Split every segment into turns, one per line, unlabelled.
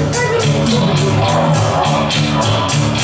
Thank you.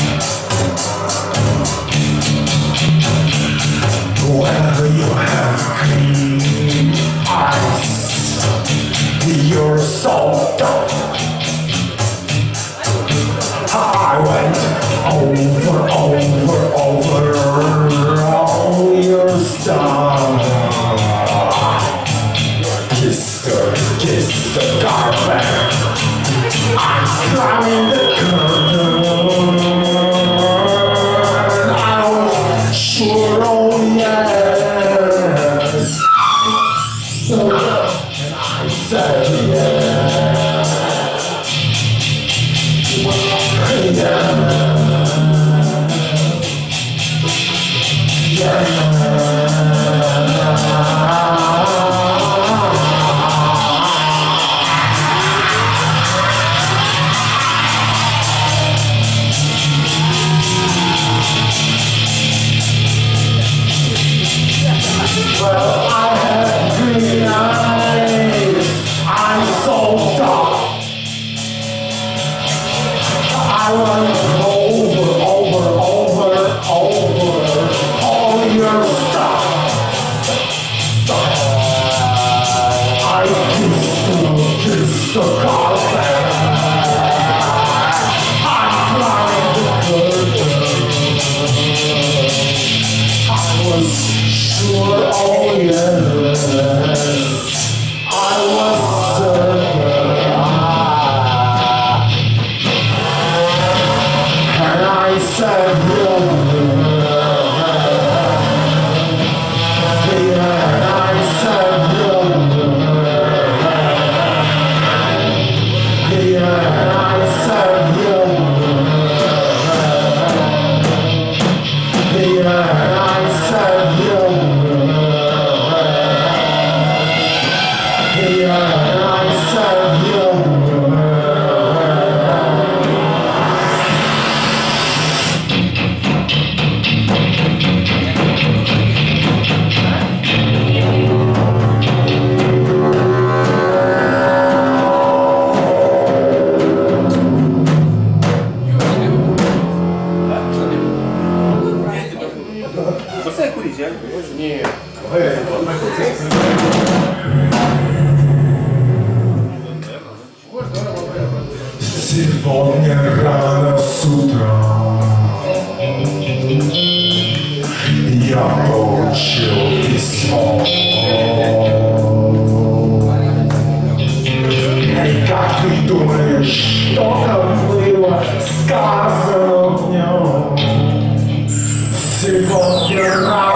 to both your.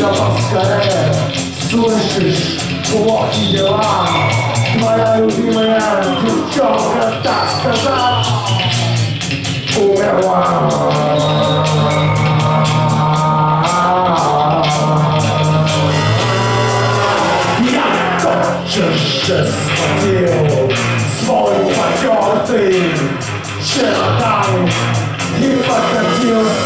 Вернешься поскорее, слышишь, плохие дела Твоя любимая девчонка, так сказать, умерла Я тотчас же схватил свой потертый чемодан И покатился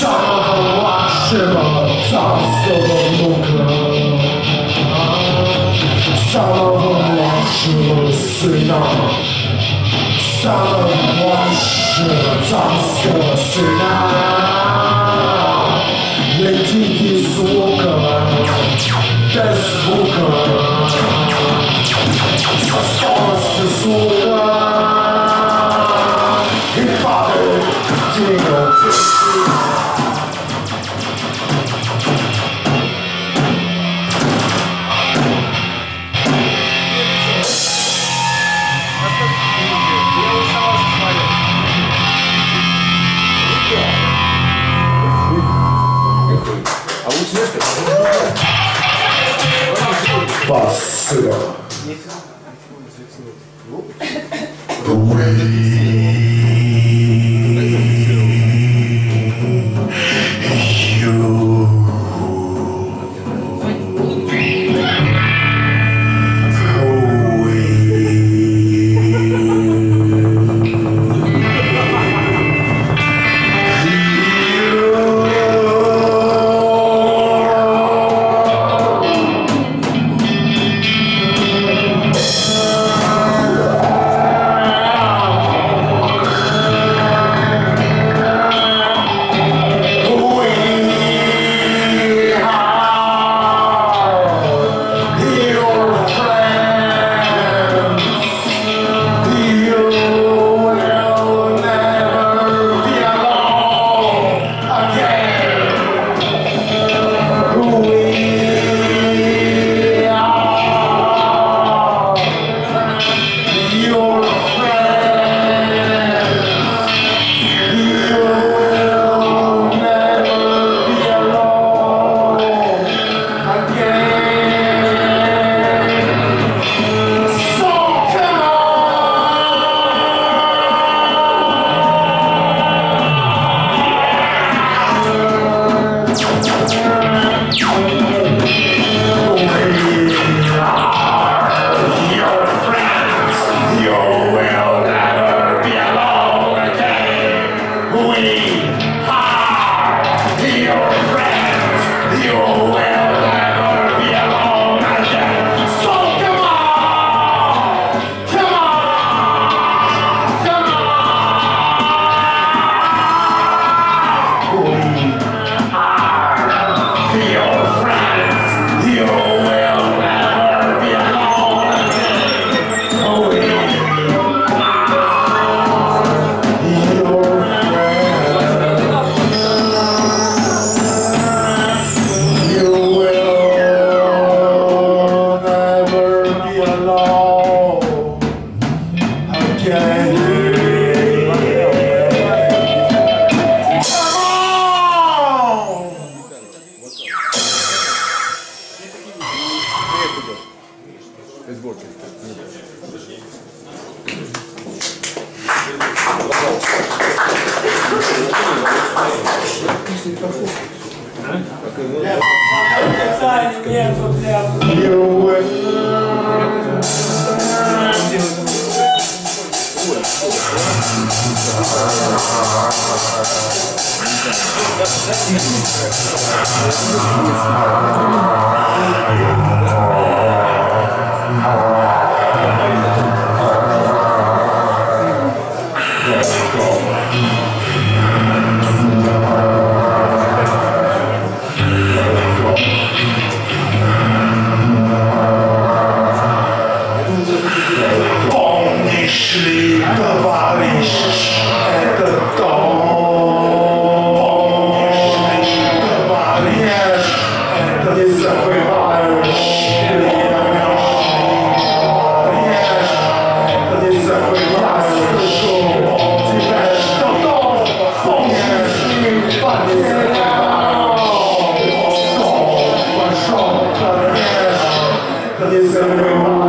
Cała
szyba,
cała mokra Cała szyba, syna Cała szyba, cała syna конечно, это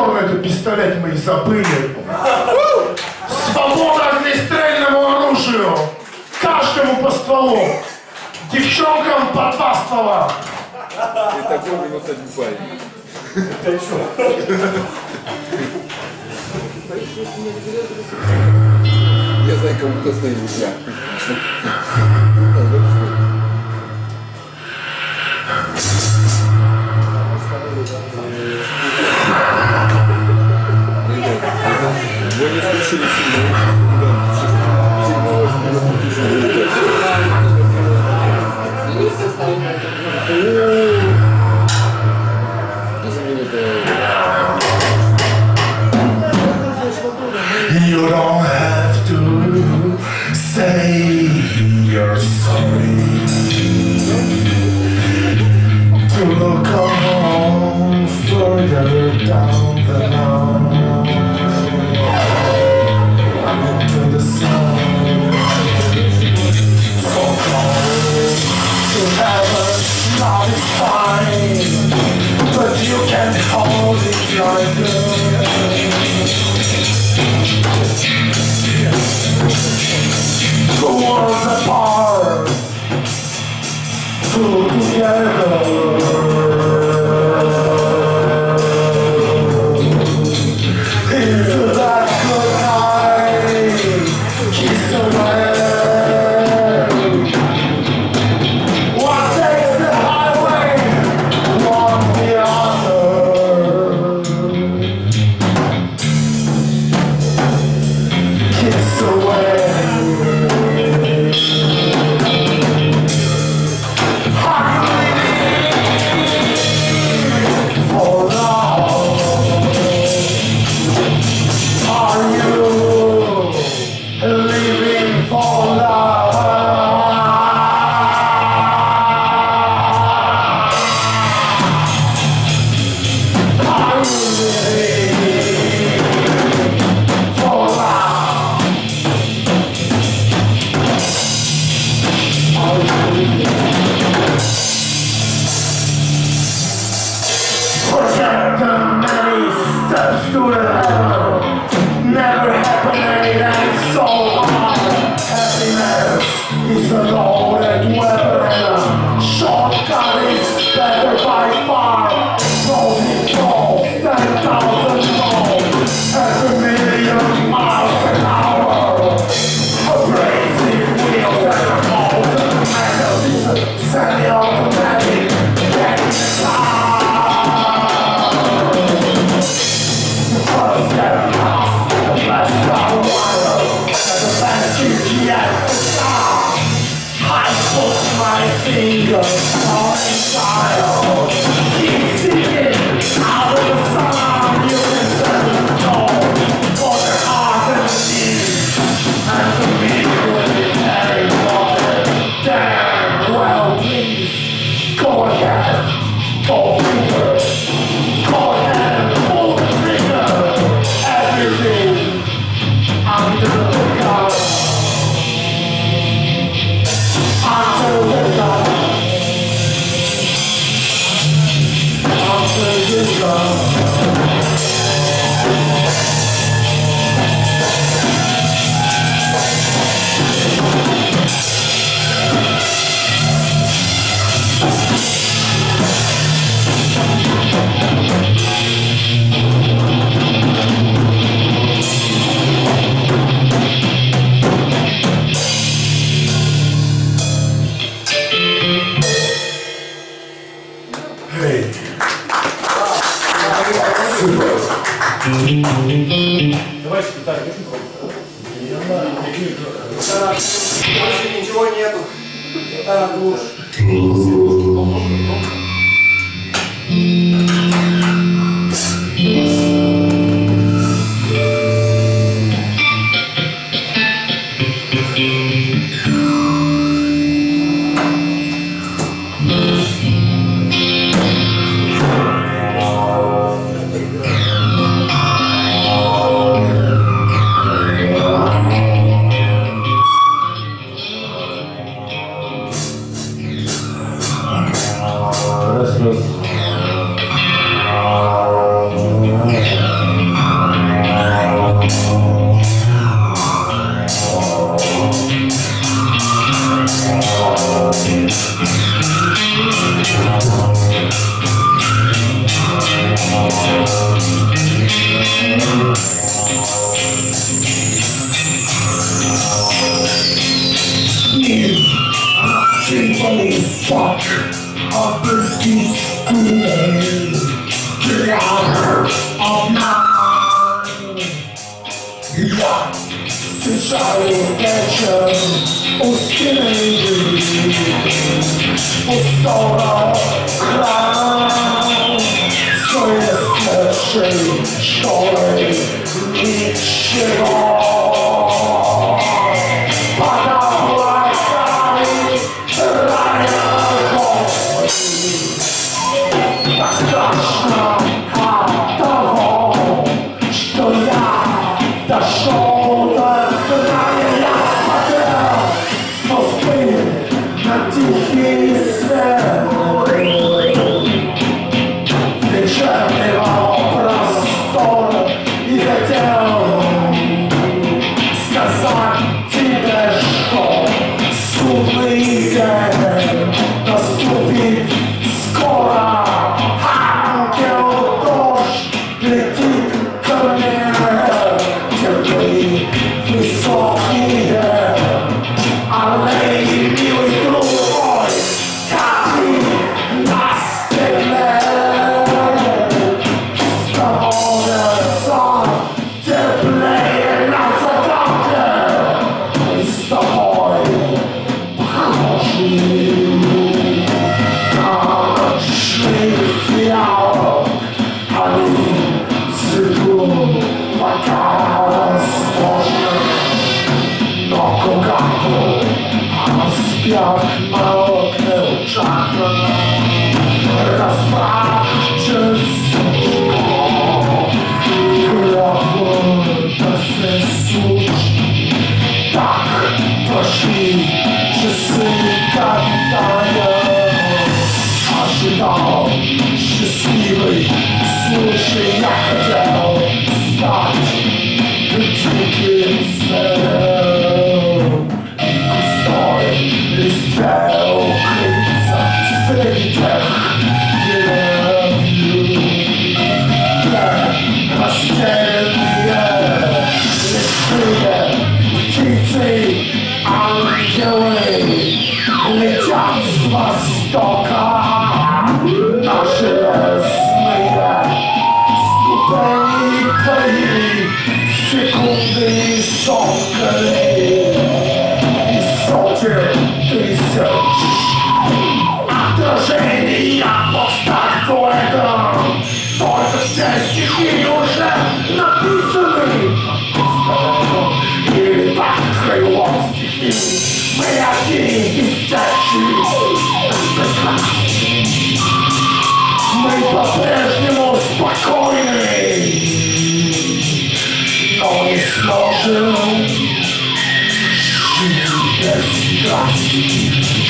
Что вы это, пистолет мои, забыли? Свобода огнестрельному оружию! Каждому по стволу! Девчонкам по два ствола!
И такой у нас один парень. Ты что? Я знаю, кому кто стоит нельзя.
You don't King of Time Style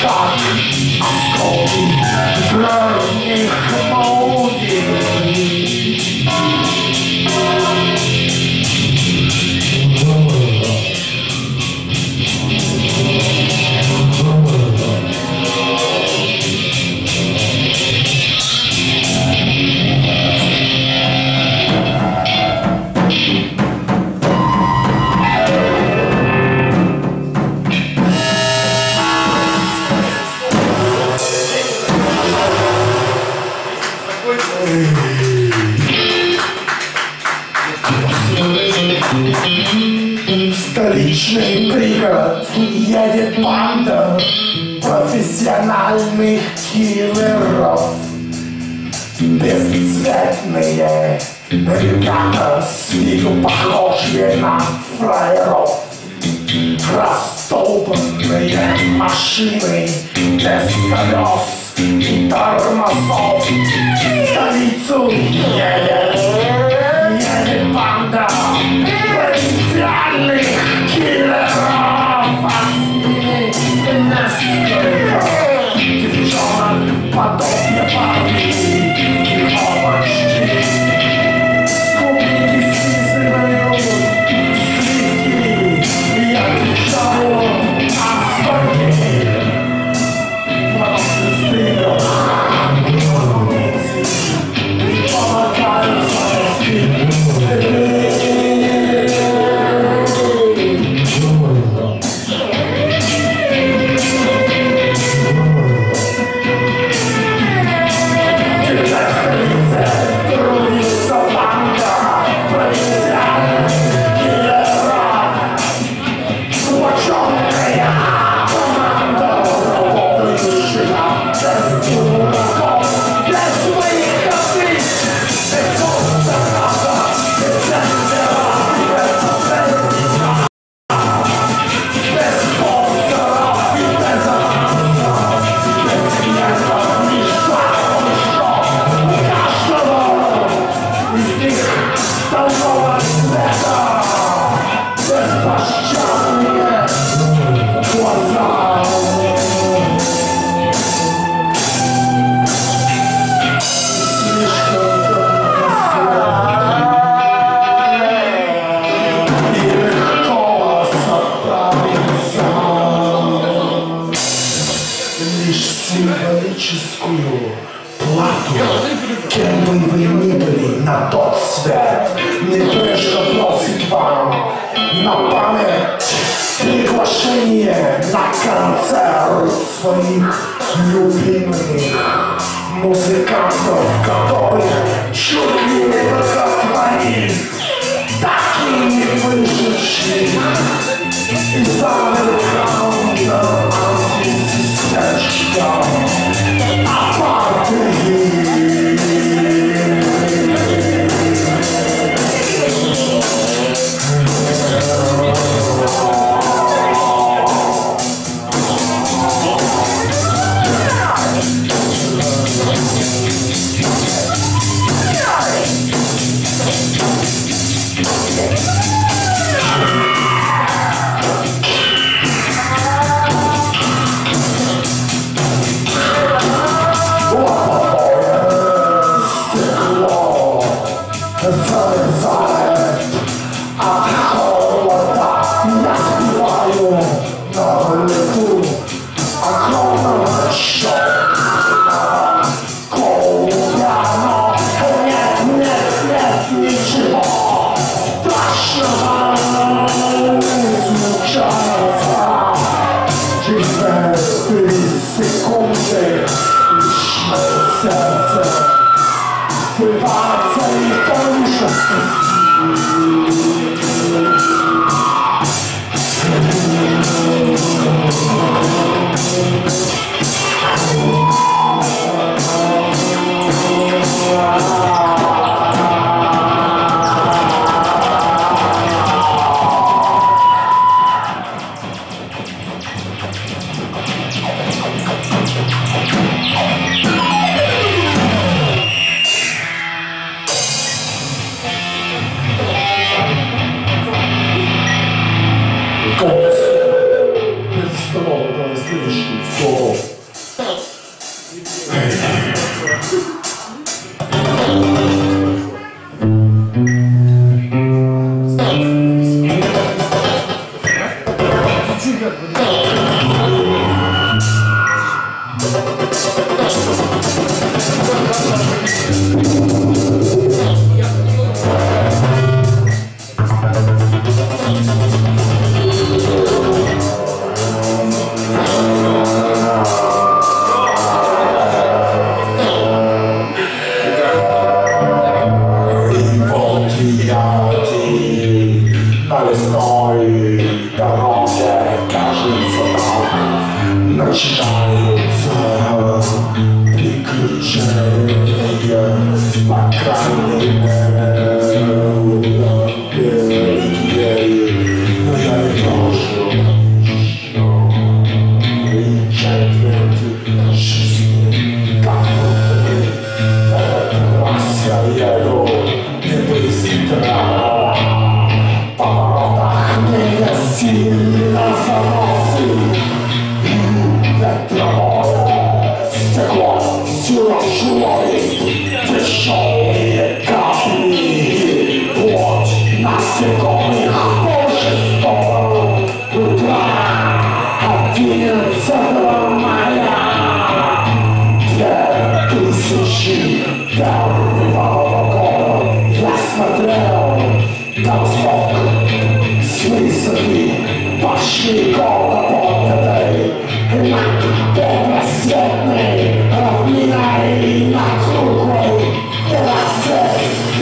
czas Szkoły dla nich Столичный пригород едет панда, профессиональных киллеров. Бесцветные ребята с виду похожие на фраеров. Растолбанные машины без колес и тормозов. В столицу едет, едет банда.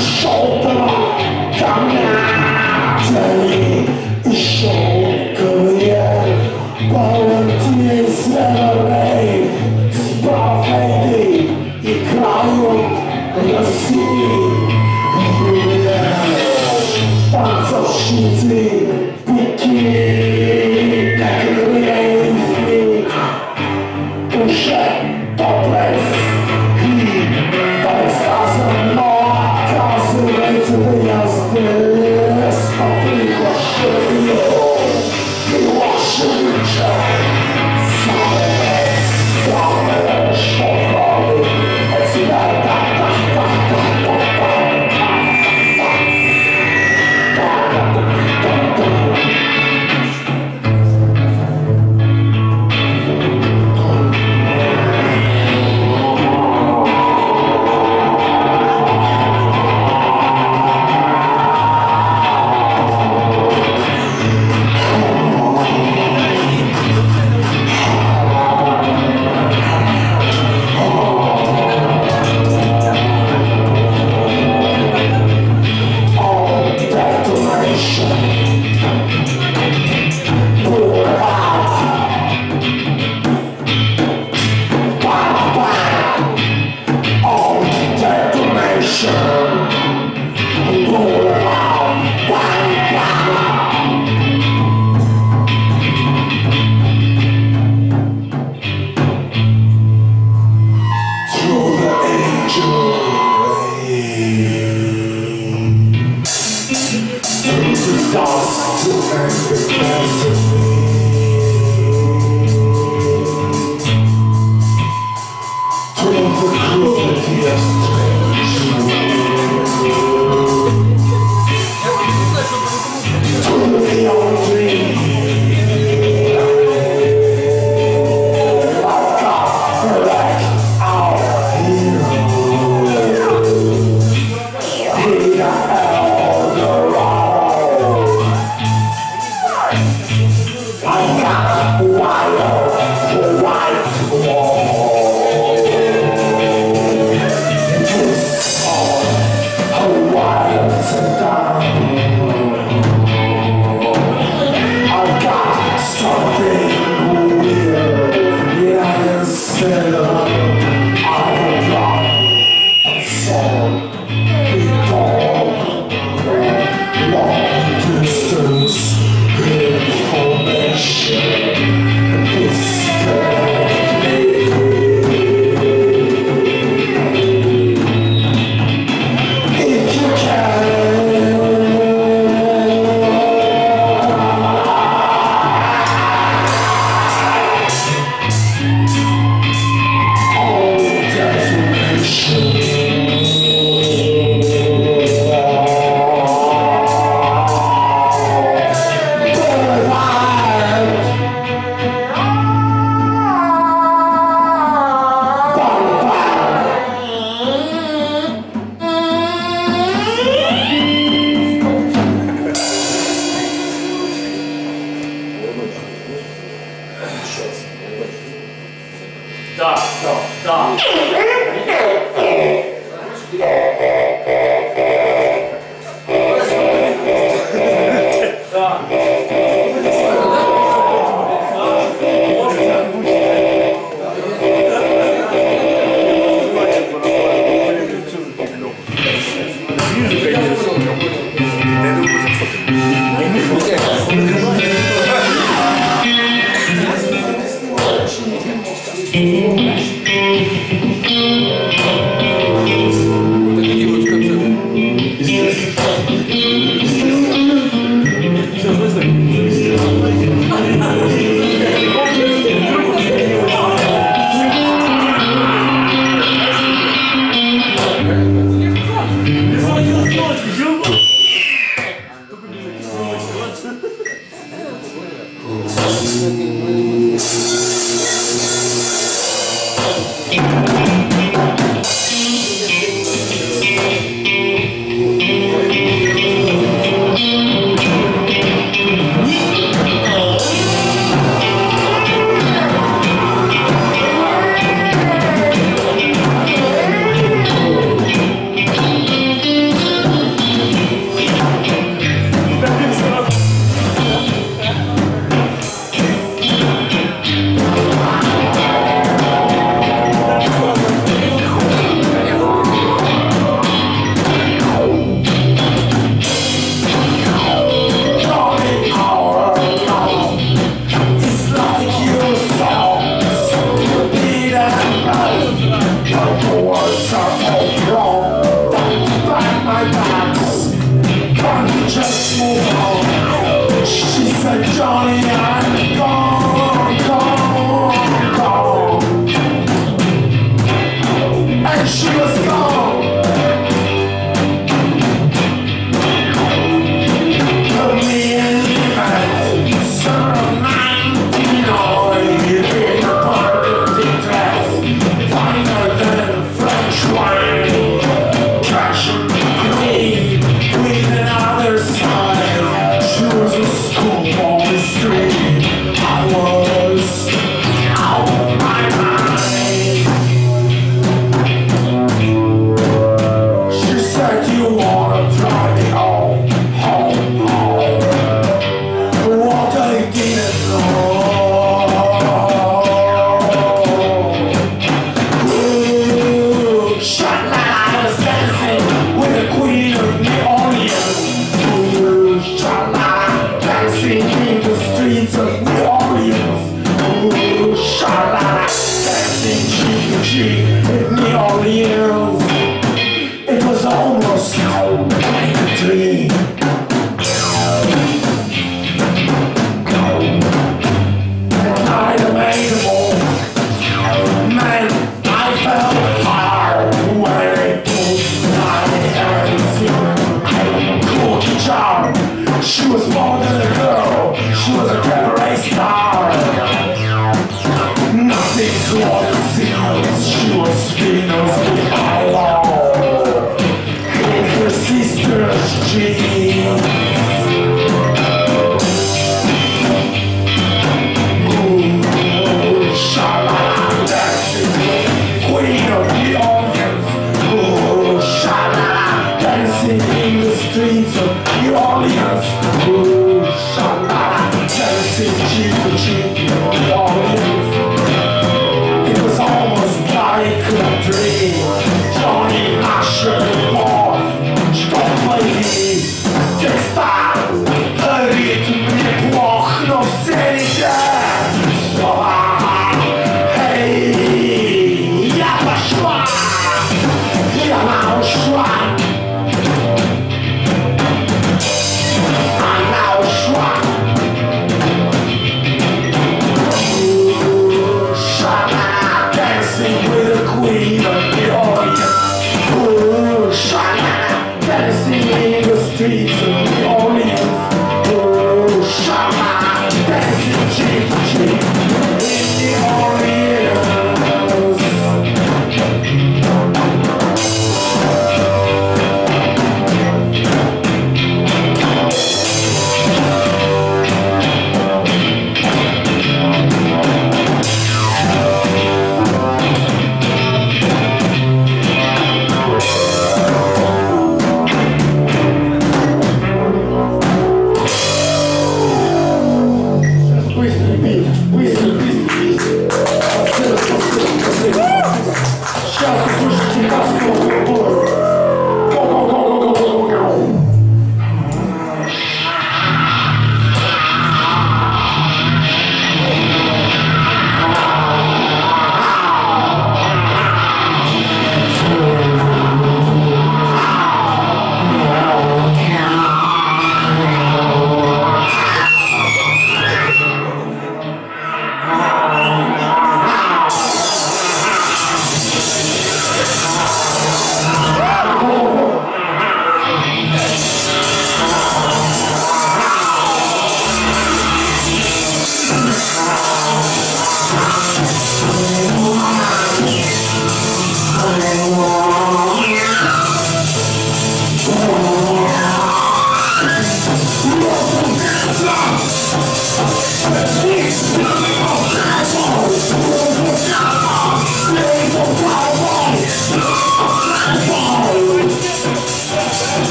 Shoulder, come now, take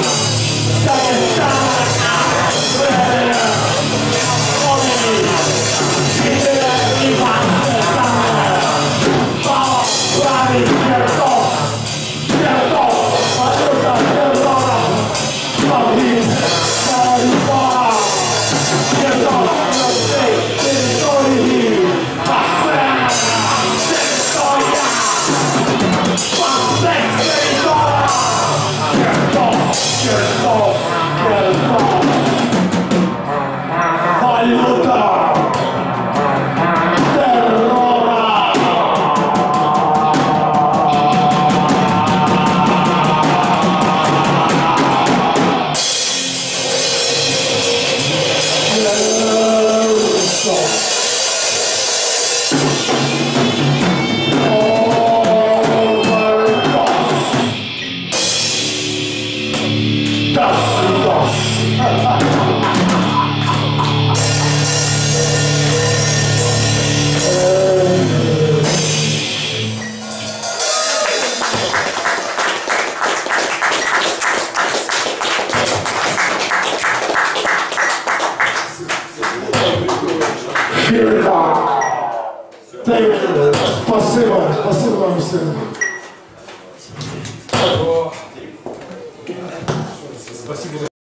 Hey.